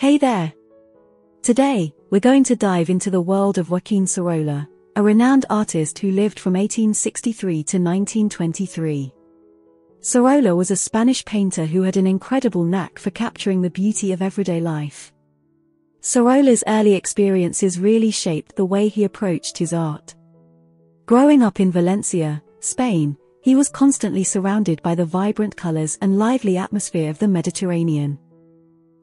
Hey there! Today, we're going to dive into the world of Joaquin Sorolla, a renowned artist who lived from 1863 to 1923. Sorolla was a Spanish painter who had an incredible knack for capturing the beauty of everyday life. Sorolla's early experiences really shaped the way he approached his art. Growing up in Valencia, Spain, he was constantly surrounded by the vibrant colors and lively atmosphere of the Mediterranean.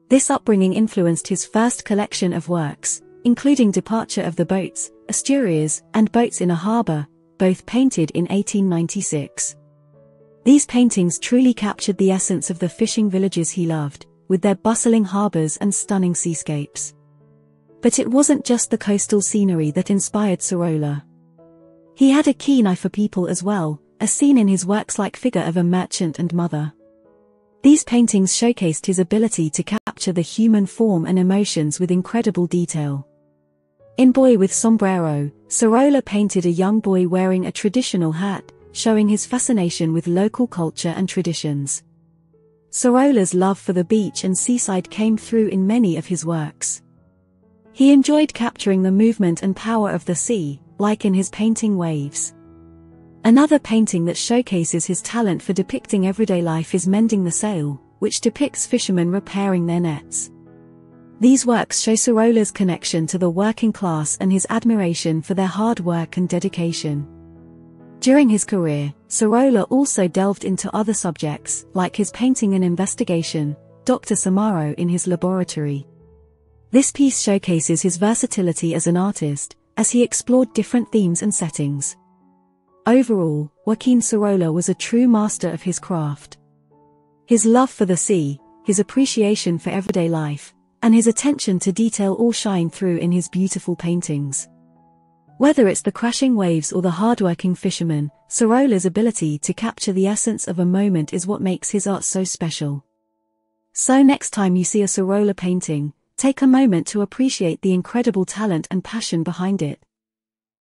This upbringing influenced his first collection of works, including Departure of the Boats, Asturias, and Boats in a Harbour, both painted in 1896. These paintings truly captured the essence of the fishing villages he loved, with their bustling harbours and stunning seascapes. But it wasn't just the coastal scenery that inspired Sorolla. He had a keen eye for people as well, as seen in his works like Figure of a Merchant and Mother. These paintings showcased his ability to capture the human form and emotions with incredible detail. In Boy with Sombrero, Sorolla painted a young boy wearing a traditional hat, showing his fascination with local culture and traditions. Sorolla's love for the beach and seaside came through in many of his works. He enjoyed capturing the movement and power of the sea, like in his painting Waves. Another painting that showcases his talent for depicting everyday life is Mending the Sail, which depicts fishermen repairing their nets. These works show Sorolla's connection to the working class and his admiration for their hard work and dedication. During his career, Sorolla also delved into other subjects, like his painting and investigation, Dr. Samarro in his laboratory. This piece showcases his versatility as an artist, as he explored different themes and settings. Overall, Joaquin Sorolla was a true master of his craft. His love for the sea, his appreciation for everyday life, and his attention to detail all shine through in his beautiful paintings. Whether it's the crashing waves or the hardworking fisherman, Sorolla's ability to capture the essence of a moment is what makes his art so special. So next time you see a Sorolla painting, take a moment to appreciate the incredible talent and passion behind it.